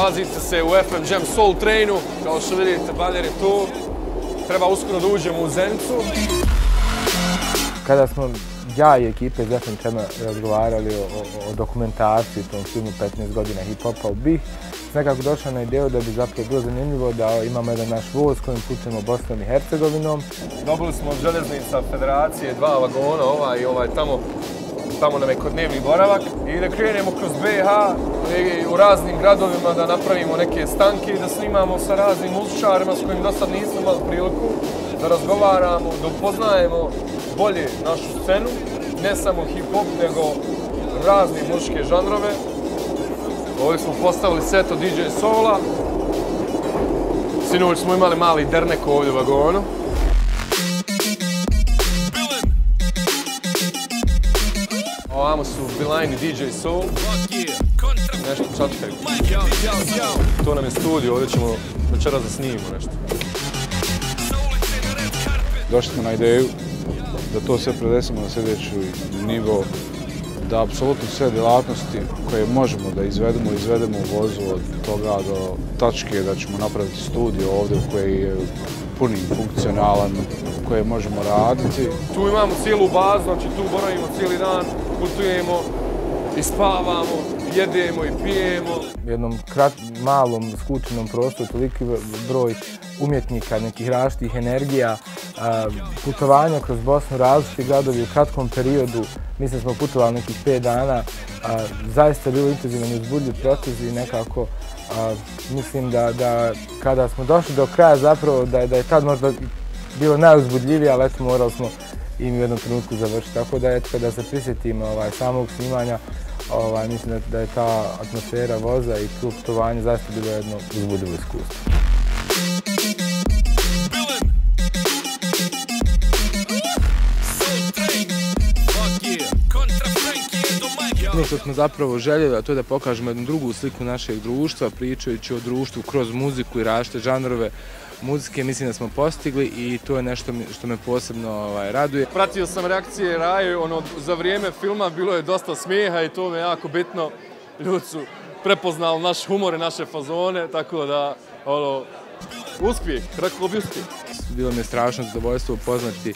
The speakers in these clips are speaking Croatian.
Nalazite se u FM Jam Soul Trainu, kao što vidite, Baljer je tu. Treba uskoro da uđemo u Zencu. Kada smo ja i ekipe iz FM Jama razgovarali o, dokumentaciji, tom filmu 15 godina hip-hopa u BiH, nekako došao na ideju da bi zapravo bilo zanimljivo da imamo jedan naš voz kojim putujemo Bosnom i Hercegovinom. Dobili smo od železnica federacije dva vagona, ovaj i ovaj tamo tamo nam je kod dnevni boravak i da krenemo kroz BiH u raznim gradovima da napravimo neke stanke i da snimamo sa raznim muzičarima s kojim do sad nismo imali priliku da razgovaramo, da upoznajemo bolje našu scenu, ne samo hip-hop, nego razne muzičke žanrove. Ovdje smo postavili set od DJ Sola. Sinoć smo imali mali dernek ovdje u vagonu. Ovamo su Bilajni DJ Soul. Nešto čačkaju. To nam je studio, ovdje ćemo večeras da snimimo nešto. Došli smo na ideju da to sve predesimo na sljedeći nivo, da apsolutno sve djelatnosti koje možemo da izvedemo, izvedemo u vozu od toga do tačke da ćemo napraviti studio ovdje koji je puni funkcionalan, koje možemo raditi. Tu imamo cijelu bazu, znači tu boravimo cijeli dan, putujemo i spavamo, jedemo i pijemo. U jednom malom, skučenom prostoru, toliki broj umjetnika, nekih različitih energija, putovanja kroz Bosnu, različiti gradovi u kratkom periodu, mislim smo putovali nekih pet dana, zaista je bilo intenzivan uzbudljiv proces i nekako mislim da, kada smo došli do kraja zapravo da, da je tad možda bilo najuzbudljivije, ali eto morali smo i u jednom trenutku završiti. Tako da eto kada se prisjetim ovaj, samog snimanja, ovaj, mislim da, je ta atmosfera voza i to putovanje zaista bilo jedno uzbudljivo iskustvo. Ono što smo zapravo željeli, a to je da pokažemo jednu drugu sliku našeg društva, pričajući o društvu kroz muziku i različite žanrove muzike, mislim da smo postigli i to je nešto što me posebno ovaj, raduje. Pratio sam reakcije Raje, ono, za vrijeme filma bilo je dosta smijeha i to me jako bitno. Ljudi su prepoznali naš humor i naše fazone, tako da, ono, uspjeh, rekao bi uspjeh. Bilo mi je strašno zadovoljstvo upoznati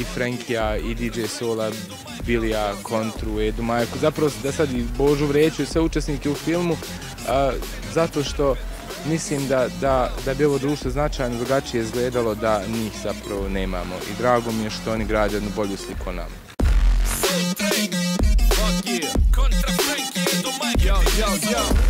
i Frankija i DJ Sola, Bilija, Kontru, Edu Majku, zapravo da sad i Božu Vreću i sve učesnike u filmu, zato što mislim da, da, da bi ovo društvo značajno drugačije izgledalo da njih zapravo nemamo i drago mi je što oni grade jednu bolju sliku o nama. Yo, yo, yo.